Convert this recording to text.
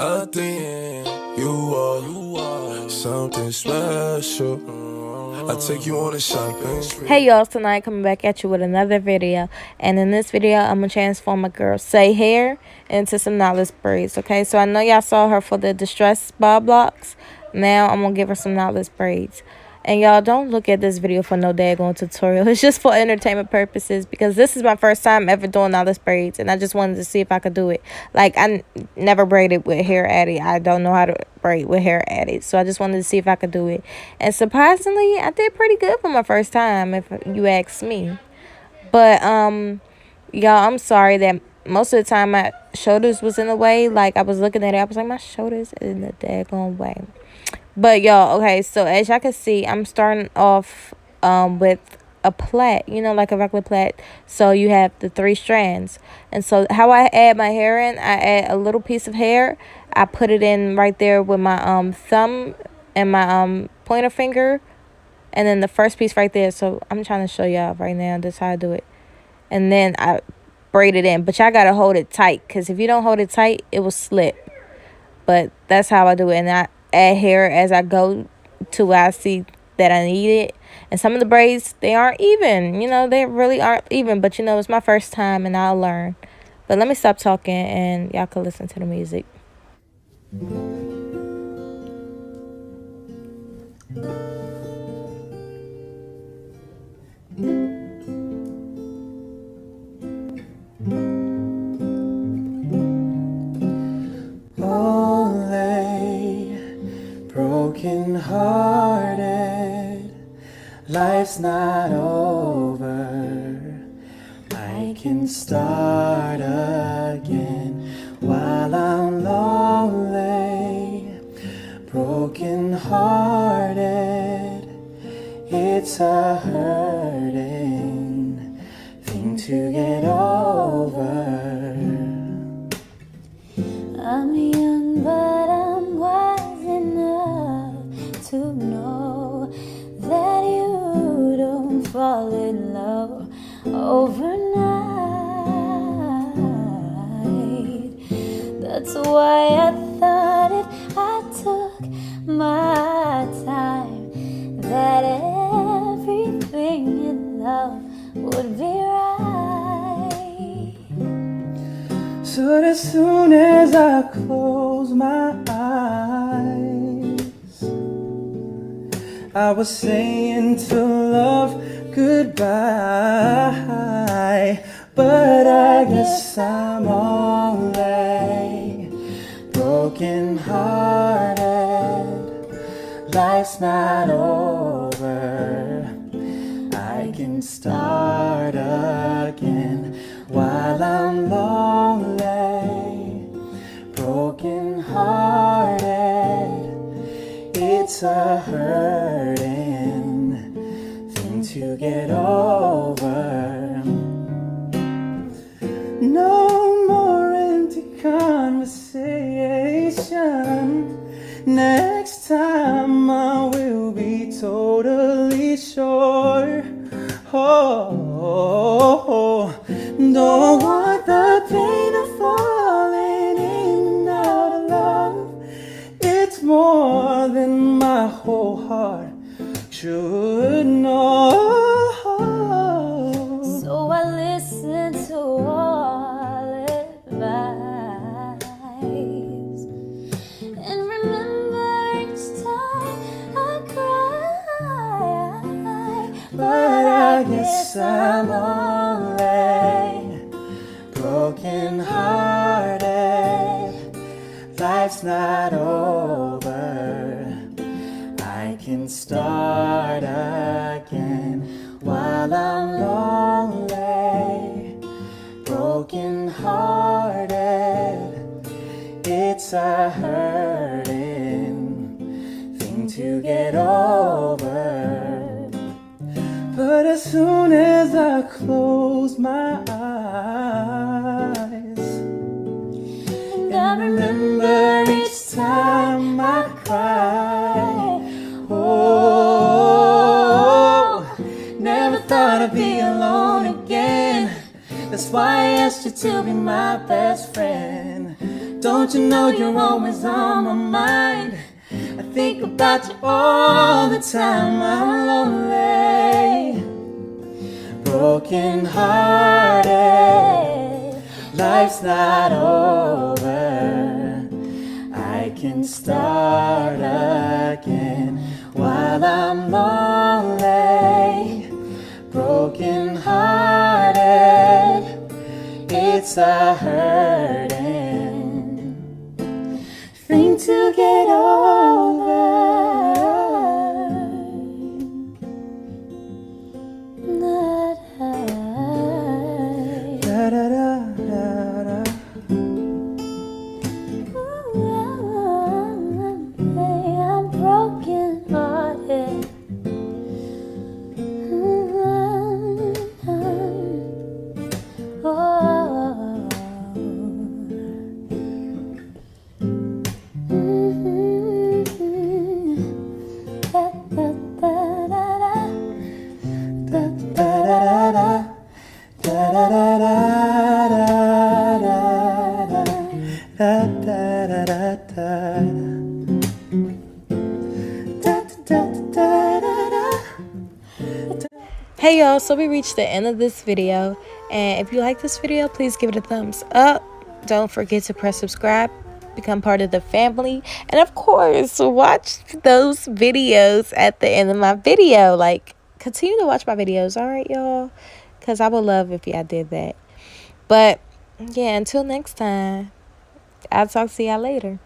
I think you are, something special. I take you on a shopping. Hey y'all, tonight coming back at you with another video. And in this video, I'm to transform my girl Say hair into some knotless braids. Okay, so I know y'all saw her for the Distress Bob Locs. Now I'm to give her some knotless braids. And y'all don't look at this video for no daggone tutorial. It's just for entertainment purposes because this is my first time ever doing all this braids. And I just wanted to see if I could do it. Like, I never braided with hair added. I don't know how to braid with hair added. So I just wanted to see if I could do it. And surprisingly, I did pretty good for my first time, if you ask me. But, um, y'all, I'm sorry that most of the time my shoulders was in the way. Like, I was looking at it. I was like, my shoulders in the daggone way. But y'all, okay, so as y'all can see, I'm starting off um with a plait, you know, like a regular plait. So you have the three strands. And so how I add my hair in, I add a little piece of hair. I put it in right there with my um thumb and my um pointer finger. And then the first piece right there. So I'm trying to show y'all right now. That's how I do it. And then I braid it in. But y'all got to hold it tight. Because if you don't hold it tight, it will slip. But that's how I do it. And I, add hair as I go to I see that I need it. And some of the braids, they aren't even. You know, they really aren't even. But, you know, it's my first time and I'll learn. But let me stop talking and y'all can listen to the music. broken hearted. Life's not over. I can start again while I'm lonely. Broken hearted. It's a hurting That's why I thought if I took my time, that everything in love would be right. So as soon as I close my eyes, I was saying to love goodbye. But I guess I'm only Life's not over. I can start again while I'm lonely, broken hearted. It's a hurting thing to get over. No more empty conversation. Next time I will be totally sure. Oh, don't want the pain of falling in and out of love. It's more than my whole heart should I'm only broken hearted. Life's not over. I can start again soon as I close my eyes, And I remember each time I cry. Oh, never thought I'd be alone again. That's why I asked you to be my best friend. Don't you know you're always on my mind? I think about you all the time. Broken hearted. Life's not over. I can start again while I'm lonely, broken hearted. It's a hurting thing to get over. Hey y'all, so we reached the end of this video. And if you like this video, please give it a thumbs up. Don't forget to press subscribe, become part of the family. And of course, watch those videos at the end of my video. Like, continue to watch my videos, all right, y'all? Because I would love if y'all did that. But yeah, until next time, I'll talk to y'all later.